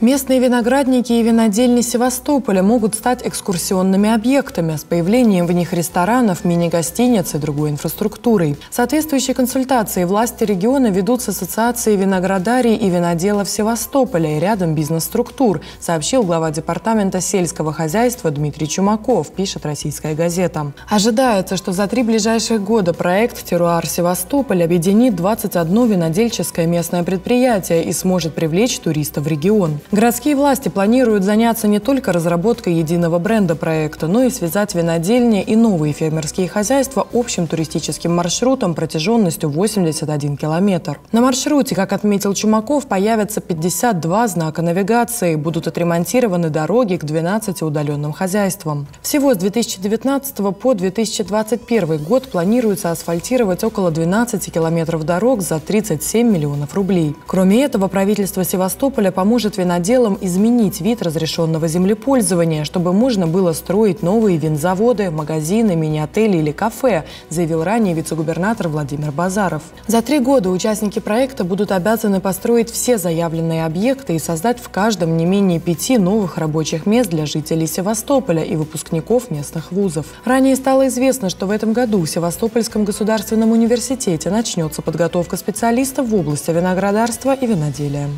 Местные виноградники и винодельни Севастополя могут стать экскурсионными объектами с появлением в них ресторанов, мини-гостиниц и другой инфраструктурой. Соответствующие консультации власти региона ведут с Ассоциацией виноградарий и виноделов Севастополя и рядом бизнес-структур, сообщил глава департамента сельского хозяйства Дмитрий Чумаков, пишет российская газета. Ожидается, что за три ближайших года проект «Теруар Севастополь» объединит 21 винодельческое местное предприятие и сможет привлечь туристов в регион. Городские власти планируют заняться не только разработкой единого бренда проекта, но и связать винодельни и новые фермерские хозяйства общим туристическим маршрутом протяженностью 81 километр. На маршруте, как отметил Чумаков, появятся 52 знака навигации, будут отремонтированы дороги к 12 удаленным хозяйствам. Всего с 2019 по 2021 год планируется асфальтировать около 12 километров дорог за 37 миллионов рублей. Кроме этого, правительство Севастополя поможет винодельням делом изменить вид разрешенного землепользования, чтобы можно было строить новые винзаводы, магазины, мини-отели или кафе, заявил ранее вице-губернатор Владимир Базаров. За три года участники проекта будут обязаны построить все заявленные объекты и создать в каждом не менее пяти новых рабочих мест для жителей Севастополя и выпускников местных вузов. Ранее стало известно, что в этом году в Севастопольском государственном университете начнется подготовка специалистов в области виноградарства и виноделия.